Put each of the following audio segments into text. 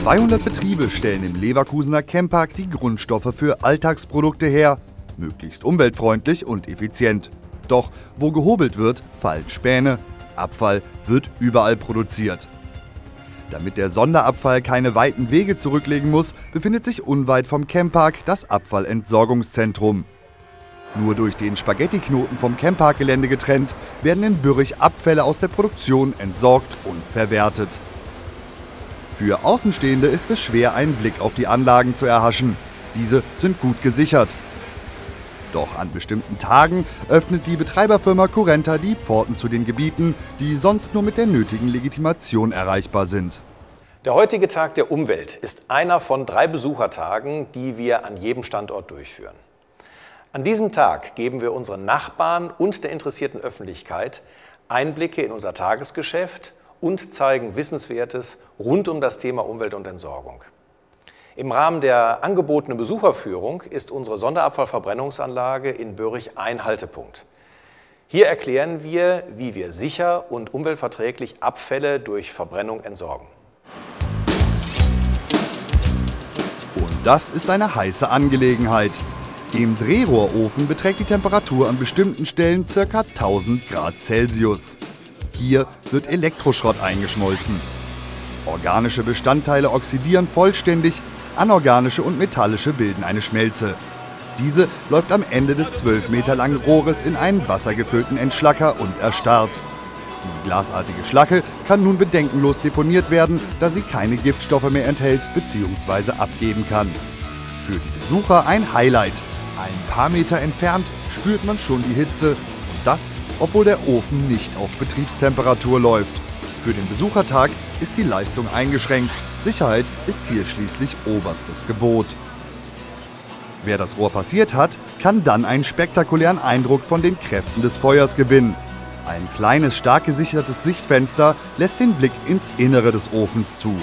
200 Betriebe stellen im Leverkusener Chempark die Grundstoffe für Alltagsprodukte her. Möglichst umweltfreundlich und effizient. Doch wo gehobelt wird, fallen Späne. Abfall wird überall produziert. Damit der Sonderabfall keine weiten Wege zurücklegen muss, befindet sich unweit vom Chempark das Abfallentsorgungszentrum. Nur durch den Spaghettiknoten vom Chemparkgelände getrennt, werden in Bürich Abfälle aus der Produktion entsorgt und verwertet. Für Außenstehende ist es schwer, einen Blick auf die Anlagen zu erhaschen. Diese sind gut gesichert. Doch an bestimmten Tagen öffnet die Betreiberfirma Currenta die Pforten zu den Gebieten, die sonst nur mit der nötigen Legitimation erreichbar sind. Der heutige Tag der Umwelt ist einer von drei Besuchertagen, die wir an jedem Standort durchführen. An diesem Tag geben wir unseren Nachbarn und der interessierten Öffentlichkeit Einblicke in unser Tagesgeschäft und zeigen Wissenswertes rund um das Thema Umwelt und Entsorgung. Im Rahmen der angebotenen Besucherführung ist unsere Sonderabfallverbrennungsanlage in Börich ein Haltepunkt. Hier erklären wir, wie wir sicher und umweltverträglich Abfälle durch Verbrennung entsorgen. Und das ist eine heiße Angelegenheit. Im Drehrohrofen beträgt die Temperatur an bestimmten Stellen ca. 1000 Grad Celsius. Hier wird Elektroschrott eingeschmolzen. Organische Bestandteile oxidieren vollständig, anorganische und metallische bilden eine Schmelze. Diese läuft am Ende des 12 Meter langen Rohres in einen wassergefüllten Entschlacker und erstarrt. Die glasartige Schlacke kann nun bedenkenlos deponiert werden, da sie keine Giftstoffe mehr enthält bzw. abgeben kann. Für die Besucher ein Highlight. Ein paar Meter entfernt spürt man schon die Hitze und das, obwohl der Ofen nicht auf Betriebstemperatur läuft. Für den Besuchertag ist die Leistung eingeschränkt. Sicherheit ist hier schließlich oberstes Gebot. Wer das Rohr passiert hat, kann dann einen spektakulären Eindruck von den Kräften des Feuers gewinnen. Ein kleines, stark gesichertes Sichtfenster lässt den Blick ins Innere des Ofens zu.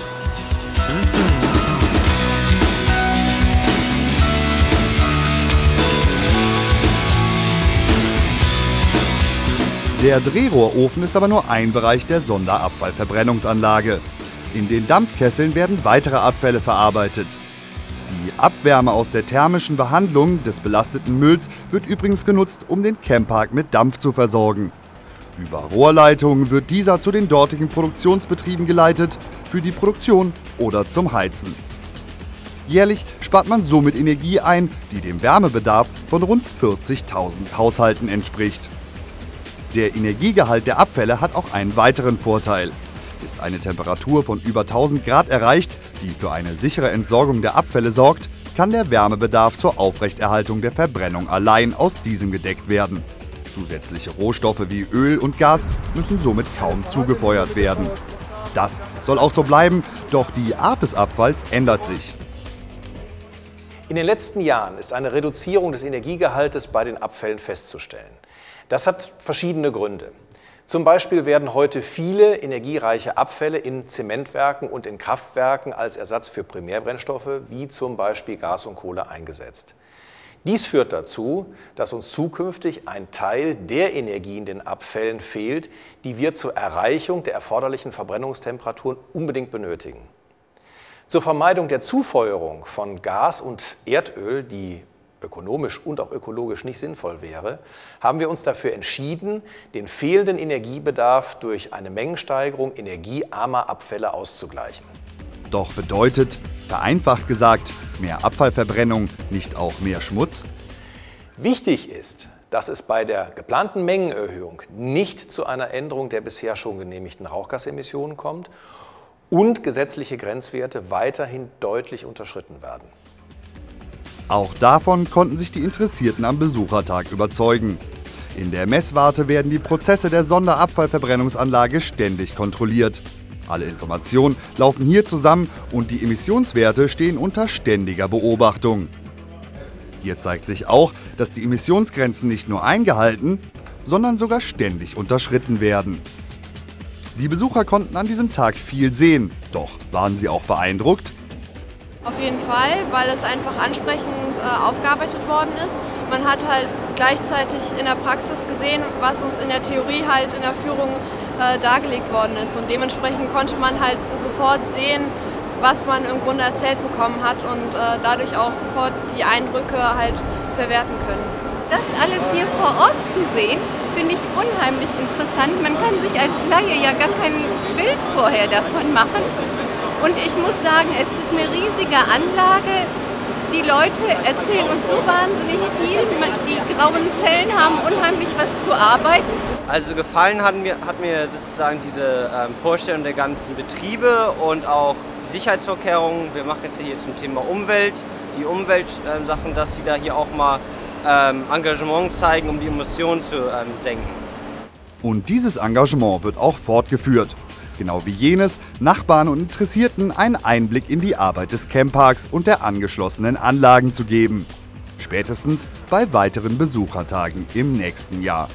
Der Drehrohrofen ist aber nur ein Bereich der Sonderabfallverbrennungsanlage. In den Dampfkesseln werden weitere Abfälle verarbeitet. Die Abwärme aus der thermischen Behandlung des belasteten Mülls wird übrigens genutzt, um den Camppark mit Dampf zu versorgen. Über Rohrleitungen wird dieser zu den dortigen Produktionsbetrieben geleitet, für die Produktion oder zum Heizen. Jährlich spart man somit Energie ein, die dem Wärmebedarf von rund 40.000 Haushalten entspricht. Der Energiegehalt der Abfälle hat auch einen weiteren Vorteil. Ist eine Temperatur von über 1000 Grad erreicht, die für eine sichere Entsorgung der Abfälle sorgt, kann der Wärmebedarf zur Aufrechterhaltung der Verbrennung allein aus diesem gedeckt werden. Zusätzliche Rohstoffe wie Öl und Gas müssen somit kaum zugefeuert werden. Das soll auch so bleiben, doch die Art des Abfalls ändert sich. In den letzten Jahren ist eine Reduzierung des Energiegehaltes bei den Abfällen festzustellen. Das hat verschiedene Gründe. Zum Beispiel werden heute viele energiereiche Abfälle in Zementwerken und in Kraftwerken als Ersatz für Primärbrennstoffe wie zum Beispiel Gas und Kohle eingesetzt. Dies führt dazu, dass uns zukünftig ein Teil der Energie in den Abfällen fehlt, die wir zur Erreichung der erforderlichen Verbrennungstemperaturen unbedingt benötigen. Zur Vermeidung der Zufeuerung von Gas und Erdöl, die ökonomisch und auch ökologisch nicht sinnvoll wäre, haben wir uns dafür entschieden, den fehlenden Energiebedarf durch eine Mengensteigerung energiearmer Abfälle auszugleichen. Doch bedeutet, vereinfacht gesagt, mehr Abfallverbrennung nicht auch mehr Schmutz? Wichtig ist, dass es bei der geplanten Mengenerhöhung nicht zu einer Änderung der bisher schon genehmigten Rauchgasemissionen kommt und gesetzliche Grenzwerte weiterhin deutlich unterschritten werden. Auch davon konnten sich die Interessierten am Besuchertag überzeugen. In der Messwarte werden die Prozesse der Sonderabfallverbrennungsanlage ständig kontrolliert. Alle Informationen laufen hier zusammen und die Emissionswerte stehen unter ständiger Beobachtung. Hier zeigt sich auch, dass die Emissionsgrenzen nicht nur eingehalten, sondern sogar ständig unterschritten werden. Die Besucher konnten an diesem Tag viel sehen, doch waren sie auch beeindruckt? Auf jeden Fall, weil es einfach ansprechend äh, aufgearbeitet worden ist. Man hat halt gleichzeitig in der Praxis gesehen, was uns in der Theorie halt in der Führung äh, dargelegt worden ist. Und dementsprechend konnte man halt sofort sehen, was man im Grunde erzählt bekommen hat und äh, dadurch auch sofort die Eindrücke halt verwerten können. Das alles hier vor Ort zu sehen, finde ich unheimlich interessant. Man kann sich als Laie ja gar kein Bild vorher davon machen. Und ich muss sagen, es ist eine riesige Anlage. Die Leute erzählen uns so wahnsinnig viel. Die grauen Zellen haben unheimlich was zu arbeiten. Also gefallen hat mir, hat mir sozusagen diese ähm, Vorstellung der ganzen Betriebe und auch die Sicherheitsvorkehrungen. Wir machen jetzt hier zum Thema Umwelt, die Umweltsachen, ähm, dass sie da hier auch mal ähm, Engagement zeigen, um die Emissionen zu ähm, senken. Und dieses Engagement wird auch fortgeführt. Genau wie jenes, Nachbarn und Interessierten einen Einblick in die Arbeit des Campparks und der angeschlossenen Anlagen zu geben. Spätestens bei weiteren Besuchertagen im nächsten Jahr.